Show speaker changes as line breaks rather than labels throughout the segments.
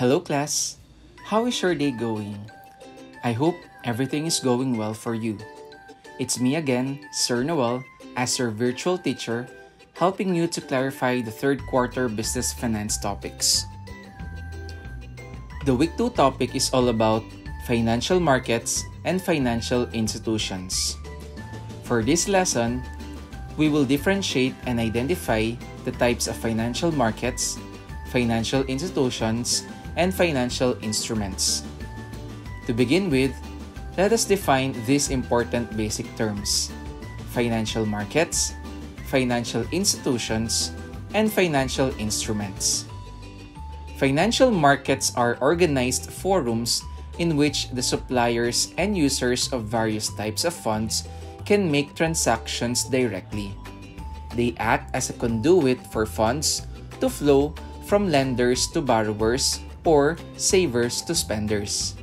Hello, class. How is your day going? I hope everything is going well for you. It's me again, Sir Noel, as your virtual teacher, helping you to clarify the third quarter business finance topics. The week 2 topic is all about financial markets and financial institutions. For this lesson, we will differentiate and identify the types of financial markets, financial institutions, and financial instruments. To begin with, let us define these important basic terms financial markets, financial institutions, and financial instruments. Financial markets are organized forums in which the suppliers and users of various types of funds can make transactions directly. They act as a conduit for funds to flow from lenders to borrowers or savers to spenders.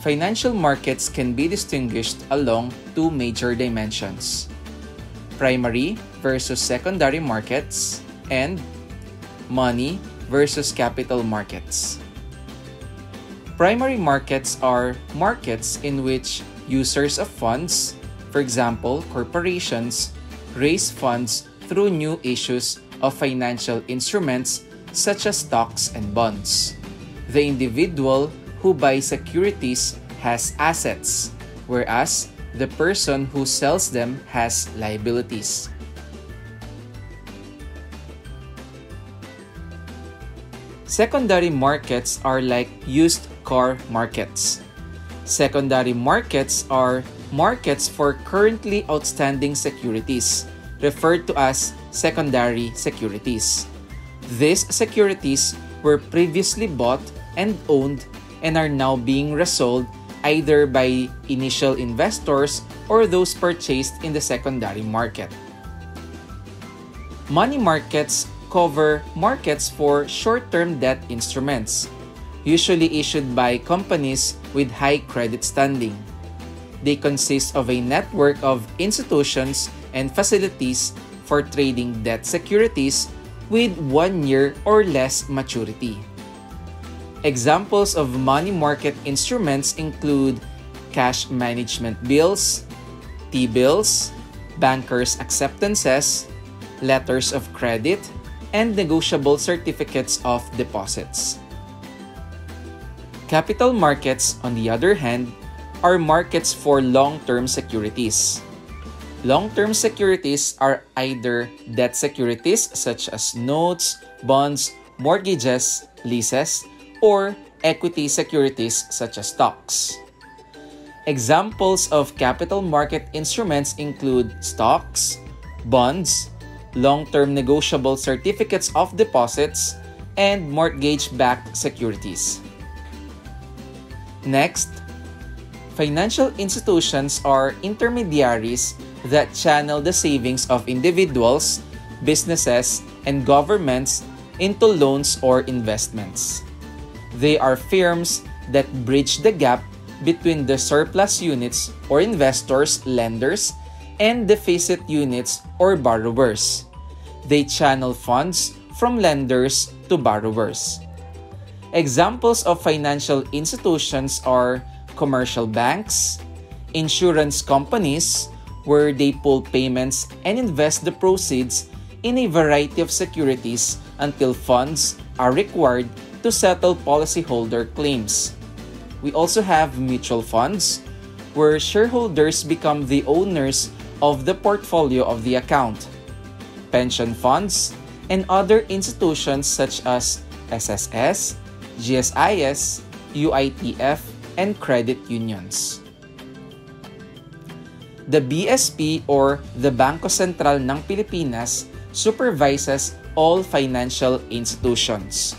Financial markets can be distinguished along two major dimensions primary versus secondary markets, and money versus capital markets. Primary markets are markets in which users of funds, for example, corporations, raise funds through new issues of financial instruments such as stocks and bonds. The individual who buys securities has assets, whereas the person who sells them has liabilities. Secondary markets are like used car markets. Secondary markets are markets for currently outstanding securities, referred to as secondary securities. These securities were previously bought and owned and are now being resold either by initial investors or those purchased in the secondary market. Money markets cover markets for short-term debt instruments, usually issued by companies with high credit standing. They consist of a network of institutions and facilities for trading debt securities with one year or less maturity. Examples of money market instruments include cash management bills, T-bills, bankers' acceptances, letters of credit, and negotiable certificates of deposits. Capital markets, on the other hand, are markets for long-term securities. Long-term securities are either debt securities such as notes, bonds, mortgages, leases, or equity securities such as stocks. Examples of capital market instruments include stocks, bonds, long-term negotiable certificates of deposits, and mortgage-backed securities. Next, financial institutions are intermediaries that channel the savings of individuals, businesses, and governments into loans or investments. They are firms that bridge the gap between the surplus units or investors, lenders, and deficit units or borrowers. They channel funds from lenders to borrowers. Examples of financial institutions are commercial banks, insurance companies, where they pull payments and invest the proceeds in a variety of securities until funds are required to settle policyholder claims. We also have mutual funds, where shareholders become the owners of the portfolio of the account, pension funds, and other institutions such as SSS, GSIS, UITF, and credit unions. The BSP or the Bangko Sentral ng Pilipinas supervises all financial institutions.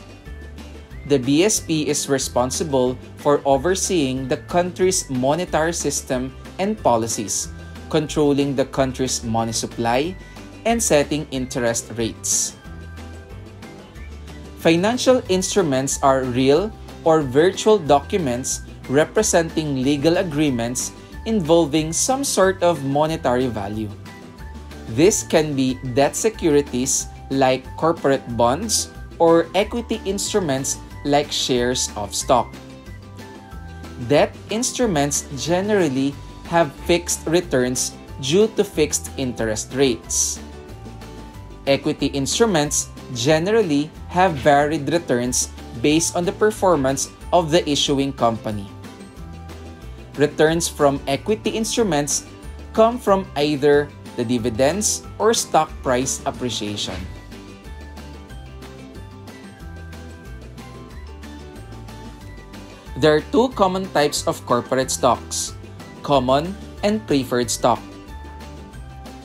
The BSP is responsible for overseeing the country's monetary system and policies, controlling the country's money supply, and setting interest rates. Financial instruments are real or virtual documents representing legal agreements involving some sort of monetary value. This can be debt securities like corporate bonds or equity instruments like shares of stock. Debt instruments generally have fixed returns due to fixed interest rates. Equity instruments generally have varied returns based on the performance of the issuing company. Returns from equity instruments come from either the dividends or stock price appreciation. There are two common types of corporate stocks common and preferred stock.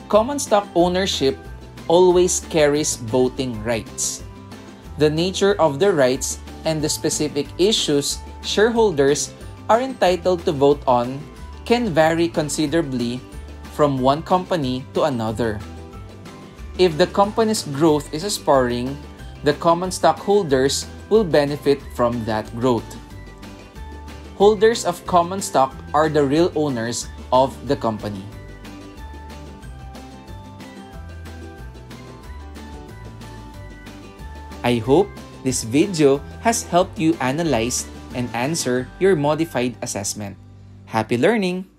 Common stock ownership always carries voting rights. The nature of the rights and the specific issues shareholders are entitled to vote on can vary considerably from one company to another. If the company's growth is spurring, the common stockholders will benefit from that growth. Holders of common stock are the real owners of the company. I hope this video has helped you analyze and answer your modified assessment. Happy learning!